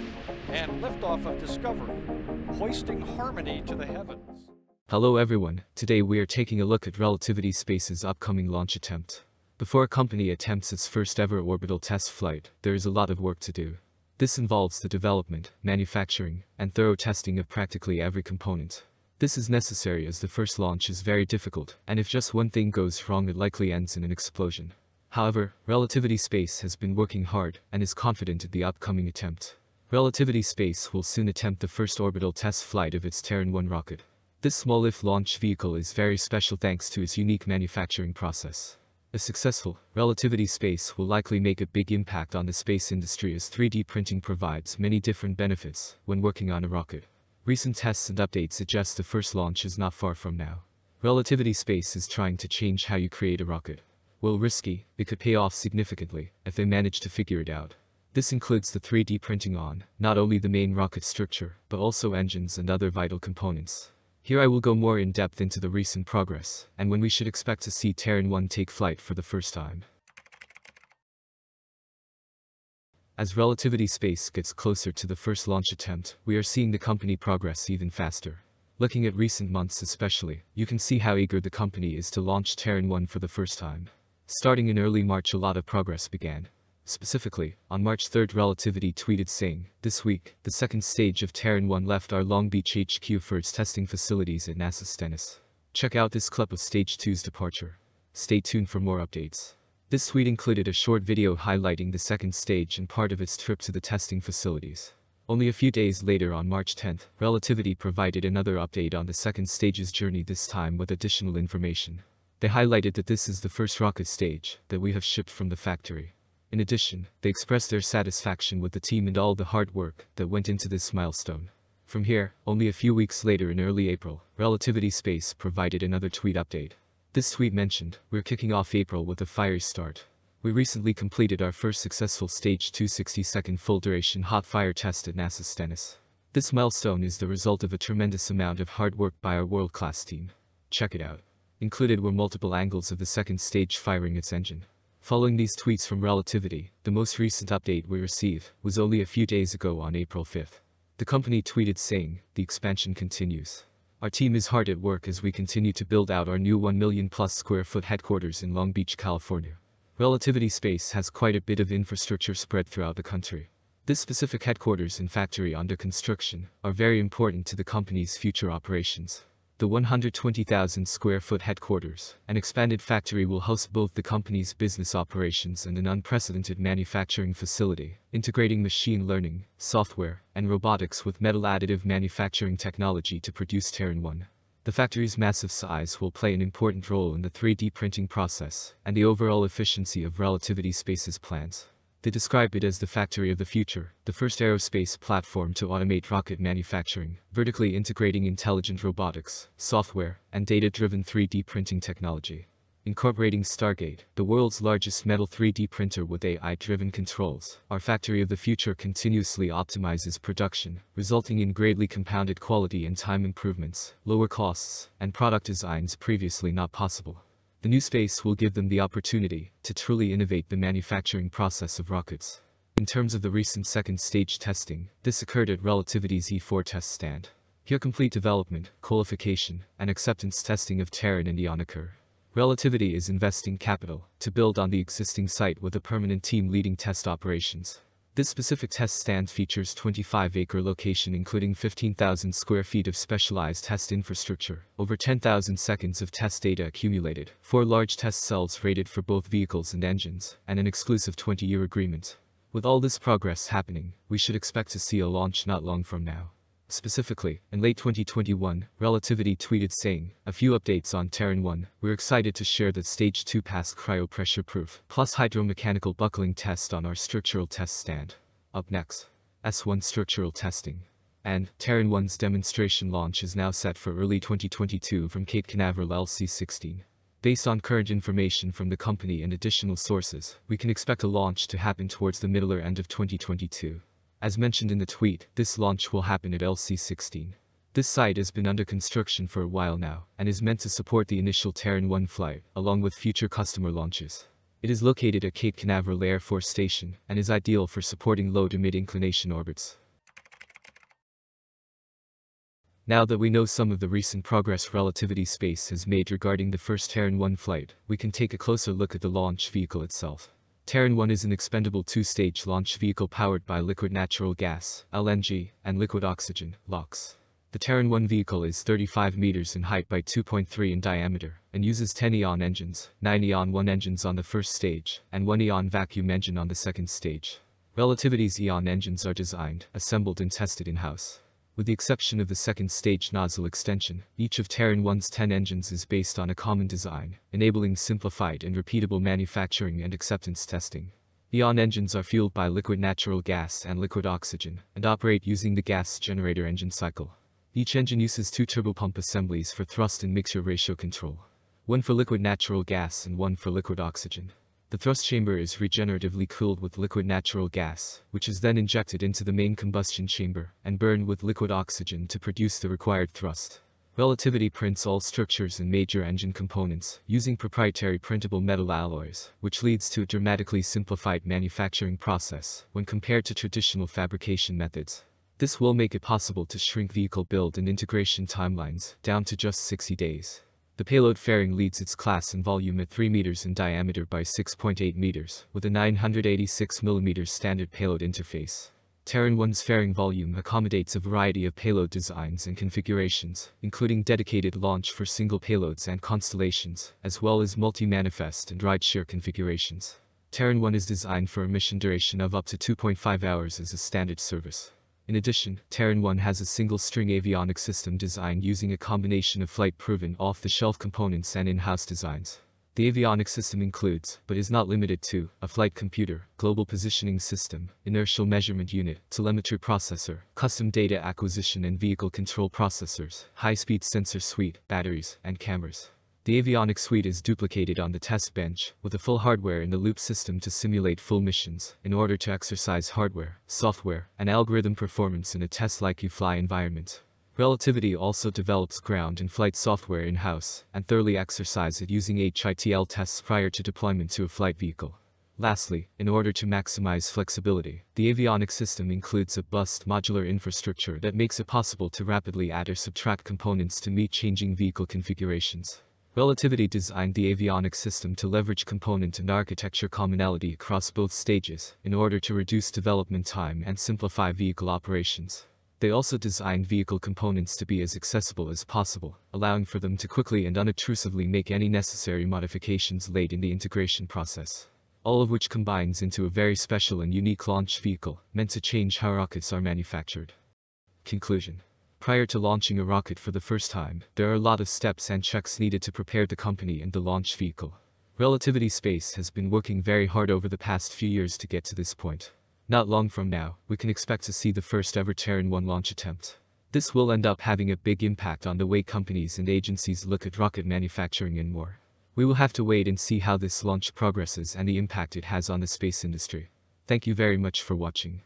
One and liftoff of Discovery, hoisting harmony to the heavens. Hello everyone, today we are taking a look at Relativity Space's upcoming launch attempt. Before a company attempts its first ever orbital test flight, there is a lot of work to do. This involves the development, manufacturing, and thorough testing of practically every component. This is necessary as the first launch is very difficult, and if just one thing goes wrong it likely ends in an explosion. However, Relativity Space has been working hard and is confident in the upcoming attempt. Relativity Space will soon attempt the first orbital test flight of its Terran 1 rocket. This small lift launch vehicle is very special thanks to its unique manufacturing process. A successful, Relativity Space will likely make a big impact on the space industry as 3D printing provides many different benefits when working on a rocket. Recent tests and updates suggest the first launch is not far from now. Relativity Space is trying to change how you create a rocket. While risky, it could pay off significantly if they manage to figure it out. This includes the 3D printing on, not only the main rocket structure, but also engines and other vital components. Here I will go more in depth into the recent progress, and when we should expect to see Terran 1 take flight for the first time. As Relativity Space gets closer to the first launch attempt, we are seeing the company progress even faster. Looking at recent months especially, you can see how eager the company is to launch Terran 1 for the first time. Starting in early March a lot of progress began. Specifically, on March 3 Relativity tweeted saying, This week, the second stage of Terran 1 left our Long Beach HQ for its testing facilities at NASA Stennis. Check out this clip of Stage 2's departure. Stay tuned for more updates. This tweet included a short video highlighting the second stage and part of its trip to the testing facilities. Only a few days later on March 10, Relativity provided another update on the second stage's journey this time with additional information. They highlighted that this is the first rocket stage that we have shipped from the factory. In addition, they expressed their satisfaction with the team and all the hard work that went into this milestone. From here, only a few weeks later in early April, Relativity Space provided another tweet update. This tweet mentioned, we're kicking off April with a fiery start. We recently completed our first successful stage 260 second full duration hot fire test at NASA Stennis. This milestone is the result of a tremendous amount of hard work by our world-class team. Check it out. Included were multiple angles of the second stage firing its engine. Following these tweets from Relativity, the most recent update we received was only a few days ago on April 5th. The company tweeted saying, the expansion continues. Our team is hard at work as we continue to build out our new 1 million plus square foot headquarters in Long Beach, California. Relativity Space has quite a bit of infrastructure spread throughout the country. This specific headquarters and factory under construction are very important to the company's future operations. The 120,000 square foot headquarters, an expanded factory will host both the company's business operations and an unprecedented manufacturing facility, integrating machine learning, software, and robotics with metal additive manufacturing technology to produce Terran 1. The factory's massive size will play an important role in the 3D printing process and the overall efficiency of Relativity Space's plans. They describe it as the factory of the future, the first aerospace platform to automate rocket manufacturing, vertically integrating intelligent robotics, software, and data-driven 3D printing technology. Incorporating Stargate, the world's largest metal 3D printer with AI-driven controls, our factory of the future continuously optimizes production, resulting in greatly compounded quality and time improvements, lower costs, and product designs previously not possible. The new space will give them the opportunity to truly innovate the manufacturing process of rockets. In terms of the recent second stage testing, this occurred at Relativity's E4 test stand. Here complete development, qualification, and acceptance testing of Terran and Aeon occur. Relativity is investing capital to build on the existing site with a permanent team leading test operations. This specific test stand features 25-acre location including 15,000 square feet of specialized test infrastructure, over 10,000 seconds of test data accumulated, four large test cells rated for both vehicles and engines, and an exclusive 20-year agreement. With all this progress happening, we should expect to see a launch not long from now. Specifically, in late 2021, Relativity tweeted saying, a few updates on Terran 1, we're excited to share that Stage 2 passed cryo-pressure proof, plus hydromechanical buckling test on our structural test stand. Up next, S1 structural testing. And, Terran 1's demonstration launch is now set for early 2022 from Cape Canaveral LC-16. Based on current information from the company and additional sources, we can expect a launch to happen towards the middle or end of 2022. As mentioned in the tweet, this launch will happen at LC16. This site has been under construction for a while now, and is meant to support the initial Terran 1 flight, along with future customer launches. It is located at Cape Canaveral Air Force Station, and is ideal for supporting low to mid-inclination orbits. Now that we know some of the recent progress relativity space has made regarding the first Terran 1 flight, we can take a closer look at the launch vehicle itself. Terran 1 is an expendable two-stage launch vehicle powered by liquid natural gas, LNG, and liquid oxygen, LOX. The Terran 1 vehicle is 35 meters in height by 2.3 in diameter, and uses 10 Aeon engines, 9 Aeon 1 engines on the first stage, and 1 Aeon vacuum engine on the second stage. Relativity's Aeon engines are designed, assembled and tested in-house. With the exception of the second stage nozzle extension, each of Terran 1's 10 engines is based on a common design, enabling simplified and repeatable manufacturing and acceptance testing. Aeon engines are fueled by liquid natural gas and liquid oxygen, and operate using the gas generator engine cycle. Each engine uses two turbopump assemblies for thrust and mixture ratio control. One for liquid natural gas and one for liquid oxygen. The thrust chamber is regeneratively cooled with liquid natural gas, which is then injected into the main combustion chamber and burned with liquid oxygen to produce the required thrust. Relativity prints all structures and major engine components using proprietary printable metal alloys, which leads to a dramatically simplified manufacturing process when compared to traditional fabrication methods. This will make it possible to shrink vehicle build and integration timelines down to just 60 days. The payload fairing leads its class in volume at 3 meters in diameter by 6.8 meters, with a 986 mm standard payload interface. Terran 1's fairing volume accommodates a variety of payload designs and configurations, including dedicated launch for single payloads and constellations, as well as multi-manifest and rideshare configurations. Terran 1 is designed for a mission duration of up to 2.5 hours as a standard service. In addition, Terran 1 has a single-string avionics system designed using a combination of flight-proven off-the-shelf components and in-house designs. The avionics system includes, but is not limited to, a flight computer, global positioning system, inertial measurement unit, telemetry processor, custom data acquisition and vehicle control processors, high-speed sensor suite, batteries, and cameras. The avionics suite is duplicated on the test bench, with a full hardware in the loop system to simulate full missions, in order to exercise hardware, software, and algorithm performance in a test-like-you-fly environment. Relativity also develops ground and flight software in-house, and thoroughly exercise it using HITL tests prior to deployment to a flight vehicle. Lastly, in order to maximize flexibility, the avionics system includes a bust modular infrastructure that makes it possible to rapidly add or subtract components to meet changing vehicle configurations. Relativity designed the avionics system to leverage component and architecture commonality across both stages, in order to reduce development time and simplify vehicle operations. They also designed vehicle components to be as accessible as possible, allowing for them to quickly and unobtrusively make any necessary modifications late in the integration process. All of which combines into a very special and unique launch vehicle, meant to change how rockets are manufactured. Conclusion Prior to launching a rocket for the first time, there are a lot of steps and checks needed to prepare the company and the launch vehicle. Relativity Space has been working very hard over the past few years to get to this point. Not long from now, we can expect to see the first ever Terran 1 launch attempt. This will end up having a big impact on the way companies and agencies look at rocket manufacturing and more. We will have to wait and see how this launch progresses and the impact it has on the space industry. Thank you very much for watching.